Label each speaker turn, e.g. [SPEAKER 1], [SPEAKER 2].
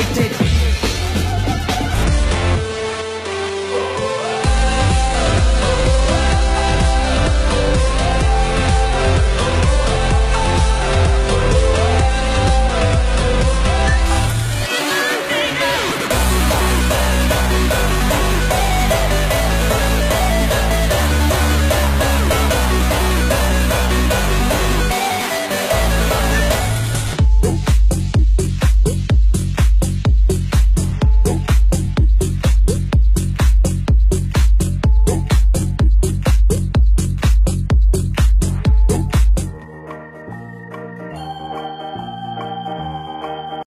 [SPEAKER 1] I did.